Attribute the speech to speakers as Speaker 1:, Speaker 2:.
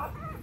Speaker 1: Oh,